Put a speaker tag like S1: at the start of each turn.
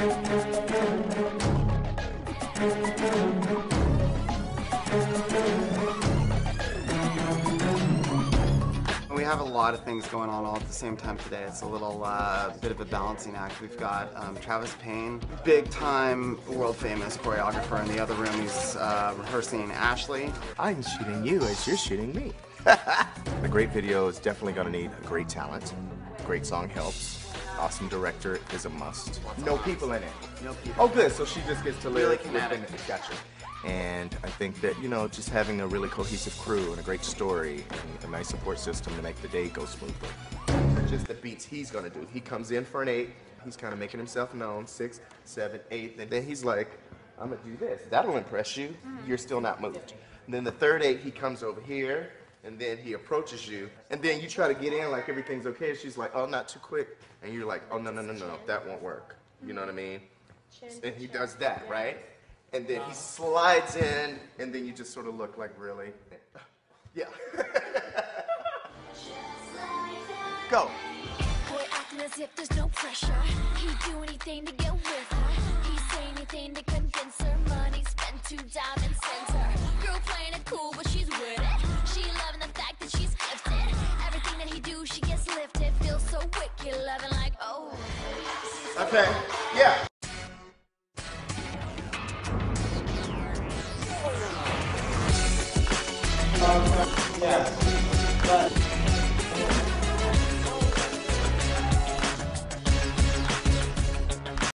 S1: We have a lot of things going on all at the same time today. It's a little uh, bit of a balancing act. We've got um, Travis Payne, big time, world famous choreographer. In the other room, he's uh, rehearsing Ashley.
S2: I'm shooting you as you're shooting me. a great video is definitely going to need a great talent. Great song helps. Awesome director is a must. No people in it.
S1: No people.
S2: Oh, good. So she just gets to live
S1: Really
S2: within it. Gotcha. And I think that, you know, just having a really cohesive crew and a great story and a nice support system to make the day go smoothly. Just the beats he's gonna do. He comes in for an eight. He's kind of making himself known. Six, seven, eight. And then he's like, I'm gonna do this. That'll impress you. Mm. You're still not moved. And then the third eight, he comes over here. And then he approaches you, and then you try to get in like everything's okay. She's like, "Oh, not too quick," and you're like, "Oh, no, no, no, no, that won't work." You know what I mean? And he does that, right? And then he slides in, and then you just sort of look like, really? Yeah. Go.
S3: Boy acting as if there's no pressure. He'd do anything to get with her. He'd say anything to convince her. Money spent, diamond gets lifted. Feels so wicked, loving like oh.
S2: Okay. Yeah.
S4: Yeah. But